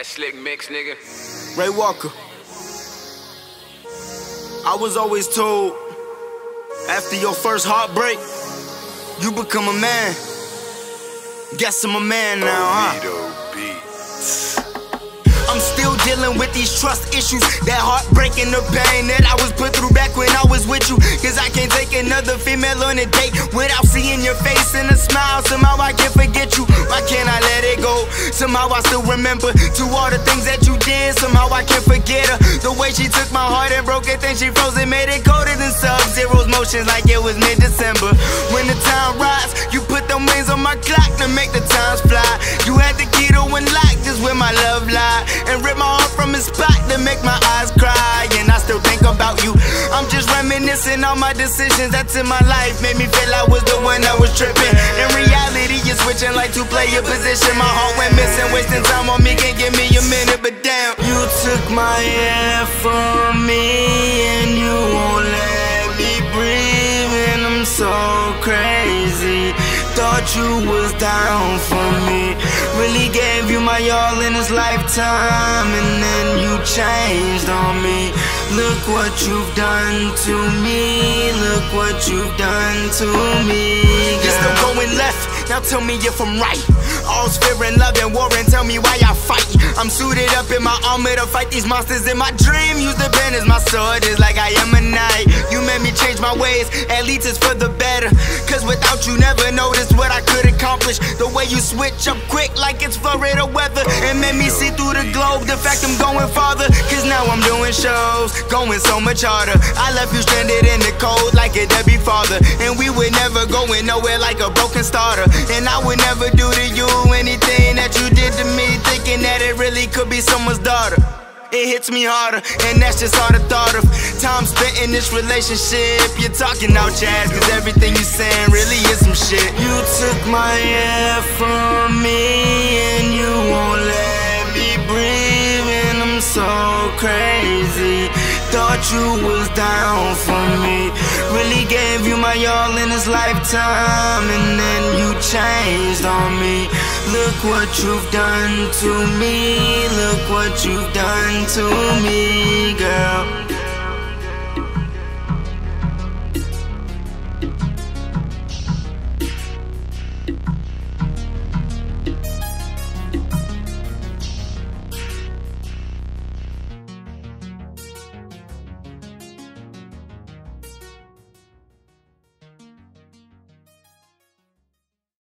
That slick mix, nigga. Ray Walker. I was always told after your first heartbreak, you become a man. Guess I'm a man now, huh? I'm still dealing with these trust issues. That heartbreak and the pain that I was put through back when I was with you. Cause I can't take another female on a date without seeing your face and a smile. Somehow I can't forget you. Somehow I still remember to all the things that you did. Somehow I can't forget her. The way she took my heart and broke it, then she froze it, made it colder than sub zero's motions like it was mid December. When the time rides, you put them wings on my clock to make the times fly. You had the key to unlock just where my love lie and rip my heart from its spot to make my eyes cry. And I still think about you. I'm just reminiscing all my decisions that's in my life. Made me feel I was the one that was tripping. You're switching like to play your position. My heart went missing, wasting time on me. Can't give me a minute, but damn, you took my air from me and you won't let me breathe. And I'm so crazy. Thought you was down for me. Really gave you my all in this lifetime, and then you changed on me. Look what you've done to me. Look what you've done to me. Now tell me if I'm right. All's fear and love and war, and tell me why I fight. I'm suited up in my armor to fight these monsters in my dream. Use the pen as my sword, is like I am a knight. You made me change my ways, at least it's for the better. Cause without you, never noticed what I could accomplish. The way you switch up quick, like it's Florida weather, and made me see through the globe. The fact I'm going farther, cause now I'm doing shows, going so much harder. I left you stranded in the cold like a Debbie father, nowhere like a broken starter. And I would never do to you anything that you did to me, thinking that it really could be someone's daughter. It hits me harder, and that's just all the thought of time spent in this relationship. You're talking out jazz, cause everything you're saying really is some shit. You took my air from me, and you won't let me breathe, and I'm so crazy. Thought you was down for me. Gave you my all in this lifetime, and then you changed on me. Look what you've done to me. Look what you've done to me.